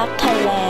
Lapland.